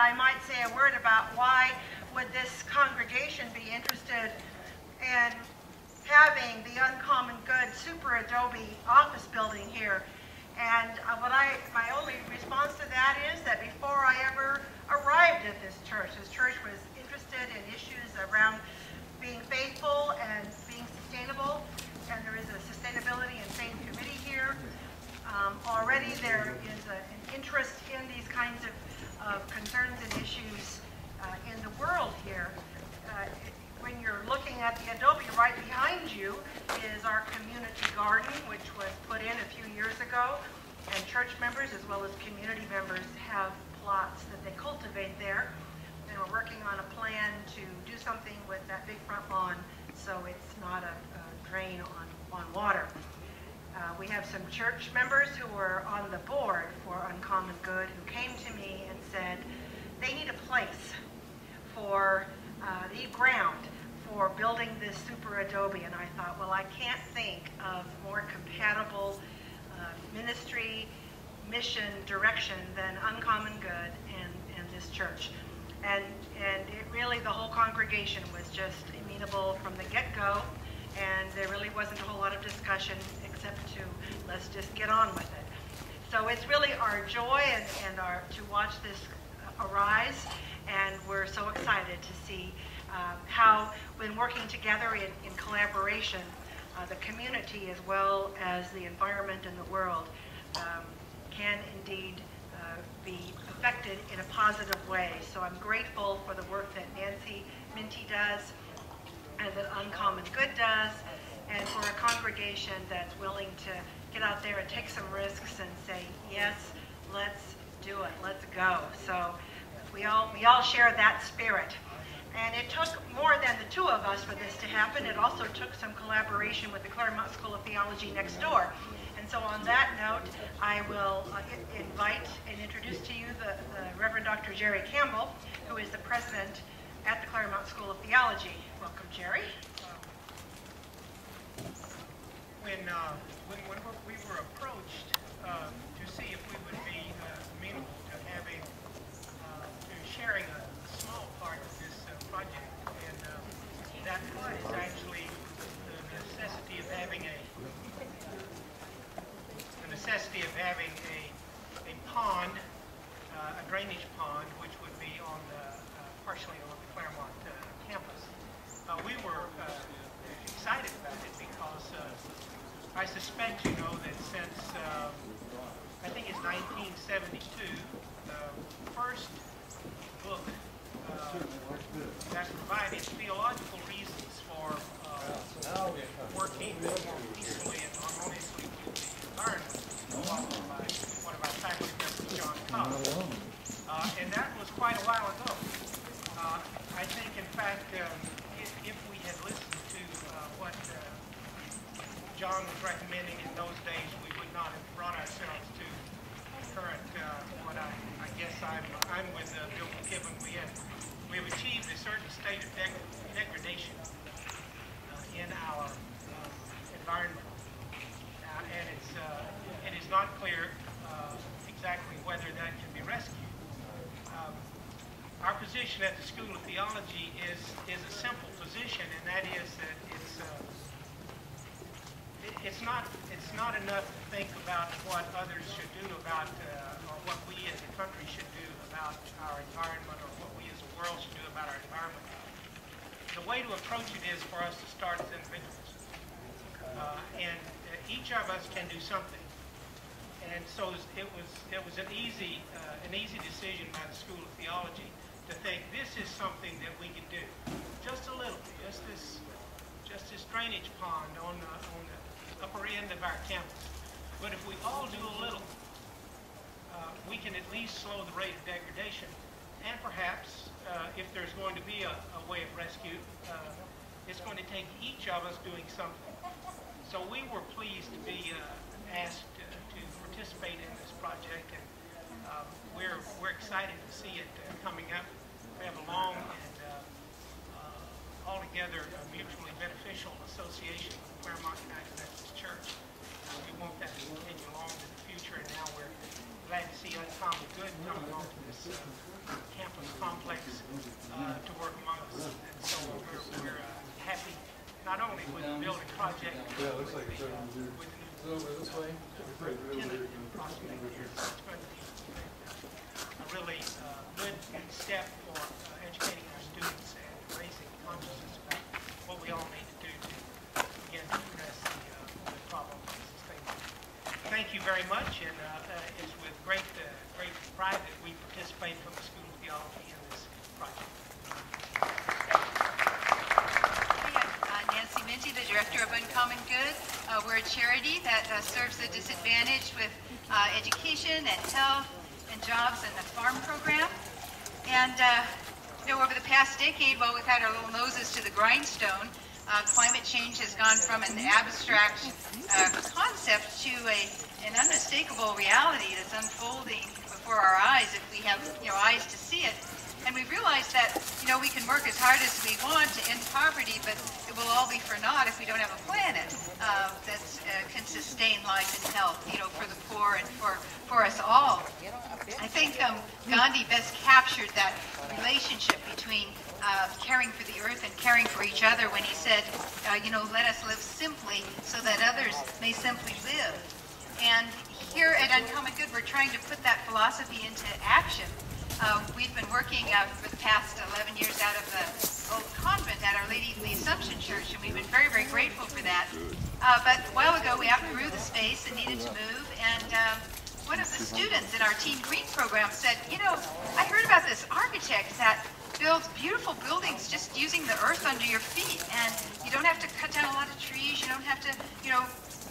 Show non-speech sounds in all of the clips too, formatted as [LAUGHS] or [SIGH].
I might say a word about why would this congregation be interested in having the Uncommon Good Super Adobe office building here. And uh, what I, my only response to that is that before I ever arrived at this church, this church was interested in issues around being faithful and being sustainable. And there is a sustainability and faith committee here. Um, already there is a, an interest in these kinds of, of concerns and issues uh, in the world here. Uh, when you're looking at the adobe right behind you is our community garden, which was put in a few years ago. And church members as well as community members have plots that they cultivate there. And we're working on a plan to do something with that big front lawn so it's not a, a drain on, on water. Uh, we have some church members who were on the board for Uncommon Good who came to me and said they need a place for, uh, need ground for building this super adobe. And I thought, well, I can't think of more compatible ministry, mission, direction than Uncommon Good and, and this church. And, and it really, the whole congregation was just amenable from the get-go and there really wasn't a whole lot of discussion except to let's just get on with it. So it's really our joy and, and our to watch this arise, and we're so excited to see um, how, when working together in, in collaboration, uh, the community as well as the environment and the world um, can indeed uh, be affected in a positive way. So I'm grateful for the work that Nancy Mintie does and that Uncommon Good does, and for a congregation that's willing to get out there and take some risks and say, yes, let's do it, let's go. So we all, we all share that spirit. And it took more than the two of us for this to happen. It also took some collaboration with the Claremont School of Theology next door. And so on that note, I will uh, invite and introduce to you the, the Reverend Dr. Jerry Campbell, who is the president at the Claremont School of Theology. Welcome, Jerry. When, uh, when, when we were approached uh, to see if we would be uh, amenable to having, uh, to sharing a small part of this uh, project, and uh, that part is actually the necessity of having a, the necessity of having a, a pond, a drainage pond, which would be on the, partially on the Claremont campus. Uh, we were uh, excited about it because uh, I suspect, you know, that since uh, I think it's 1972, the first book uh, that provided theological reasons for uh, working more peacefully and harmoniously with the environment, authored by one of our faculty members, John Cobb. and that was quite a while ago. I think, in fact, um, if we had listened to uh, what uh, John recommending in those days, we would not have brought ourselves to current, uh, what I, I guess I'm, I'm with uh, Bill McKibben. We have, we have achieved a certain state of deg degradation uh, in our uh, environment. and it's, it is not clear exactly whether that can be rescued. Um, our position at the School of Theology is, is a simple position, and that is that it's, uh, it's, not, it's not enough to think about what others should do about, uh, or what we as a country should do about our environment, or what we as a world should do about our environment. The way to approach it is for us to start as individuals. Uh, and uh, each of us can do something. And so it was, it was an easy, uh, an easy decision by the School of Theology to think this is something that we can do. Just a little, just this, just this drainage pond on the, on the upper end of our campus. But if we all do a little, uh, we can at least slow the rate of degradation. And perhaps, uh, if there's going to be a, a way of rescue, uh, it's going to take each of us doing something. So we were pleased to be uh, asked to, participate in this project, and um, we're, we're excited to see it uh, coming up we have a long and uh, altogether mutually beneficial association with Claremont United Church. Uh, we want that to continue along in the future, and now we're glad to see Uncommon Good coming along to this this uh, campus complex uh, to work among us. And so we're, we're uh, happy not only with the building project, but with the, with the new tenant and prospect here. It's going to be a really uh, good step for uh, educating our students and raising consciousness about what we all need to do to begin to address the, uh, the problem of sustainability. Thank you very much, and uh, uh, it's with great, uh, great pride that we participate from the School of Theology in this project. Uh, Nancy Mintie, the Director of Uncommon Good. We're a charity that serves the disadvantaged with education and health and jobs and the farm program. And, you know, over the past decade, while we've had our little noses to the grindstone, uh, climate change has gone from an abstract uh, concept to a, an unmistakable reality that's unfolding before our eyes if we have, you know, eyes to see it. And we've realized that, you know, we can work as hard as we want to end poverty, but it will all be for naught if we don't have a planet uh, that uh, can sustain life and health, you know, for the poor and for, for us all. I think um, Gandhi best captured that relationship uh, caring for the earth and caring for each other when he said, uh, you know, let us live simply so that others may simply live. And here at Uncommon Good, we're trying to put that philosophy into action. Uh, we've been working uh, for the past 11 years out of the old convent at Our Lady of the Assumption Church, and we've been very, very grateful for that. Uh, but a while ago, we outgrew the space and needed to move, and um, one of the students in our Team Green program said, you know, I heard about this architect that builds beautiful buildings just using the earth under your feet, and you don't have to cut down a lot of trees, you don't have to, you know,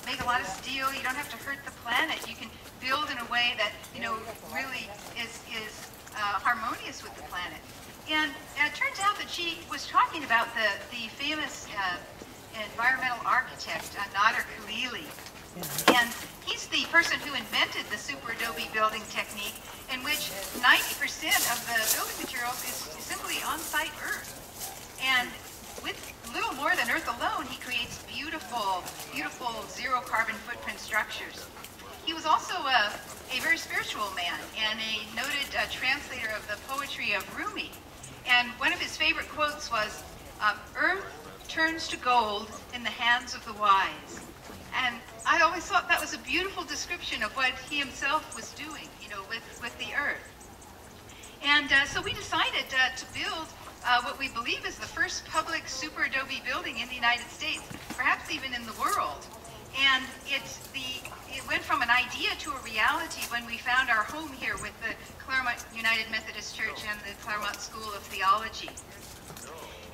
make a lot of steel, you don't have to hurt the planet. You can build in a way that, you know, really is, is uh, harmonious with the planet. And, and it turns out that she was talking about the, the famous uh, environmental architect, uh, Nader Khalili. And he's the person who invented the super adobe building technique in which 90% of the building materials is simply on-site earth. And with little more than earth alone, he creates beautiful, beautiful zero carbon footprint structures. He was also a, a very spiritual man and a noted uh, translator of the poetry of Rumi. And one of his favorite quotes was, um, Earth turns to gold in the hands of the wise. And I always thought that was a beautiful description of what he himself was doing, you know, with, with the earth. And uh, so we decided uh, to build uh, what we believe is the first public super adobe building in the United States, perhaps even in the world. And it's the, it went from an idea to a reality when we found our home here with the Claremont United Methodist Church and the Claremont School of Theology.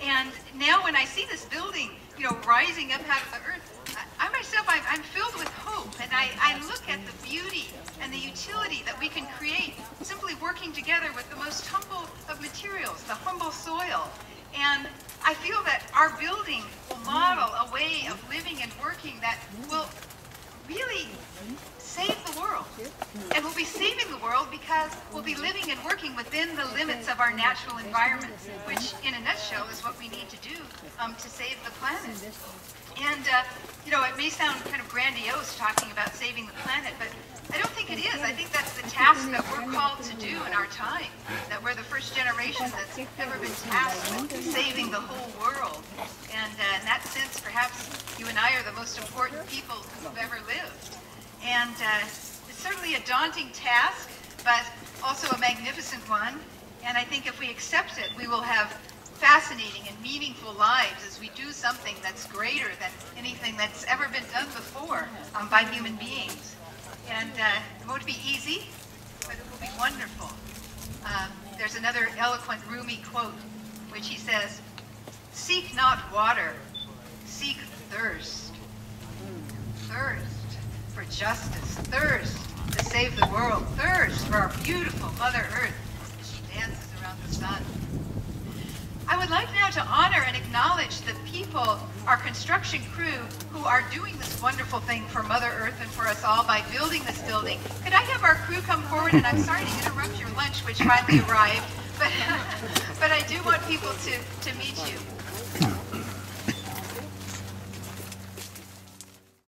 And now when I see this building, you know, rising up out of the earth, I, I myself, I'm, I'm, filled with hope. And I, I look at the beauty and the utility that we can create simply working together with the most humble of materials, the humble soil. And I feel that our building will model a way of living and working that will really save the world. And we'll be saving the world because we'll be living and working within the limits of our natural environment, which in a nutshell is what we need to do um, to save the planet. And, uh, you know, it may sound kind of grandiose talking about saving the planet, but I don't think it is. I think that's the task that we're called to do in our time, that we're the first generation that's ever been tasked with saving the whole world. And uh, in that sense, perhaps you and I are the most important people who've ever lived. And uh, it's certainly a daunting task, but also a magnificent one. And I think if we accept it, we will have fascinating and meaningful lives as we do something that's greater than anything that's ever been done before um, by human beings. And uh, it won't be easy, but it will be wonderful. Um, there's another eloquent Rumi quote, which he says, Seek not water, seek thirst. Thirst for justice, thirst to save the world, thirst for our beautiful Mother Earth as she dances around the sun. I would like now to honor and acknowledge people, our construction crew, who are doing this wonderful thing for Mother Earth and for us all by building this building. Could I have our crew come forward? And I'm sorry to interrupt your lunch, which finally arrived, but, [LAUGHS] but I do want people to, to meet you.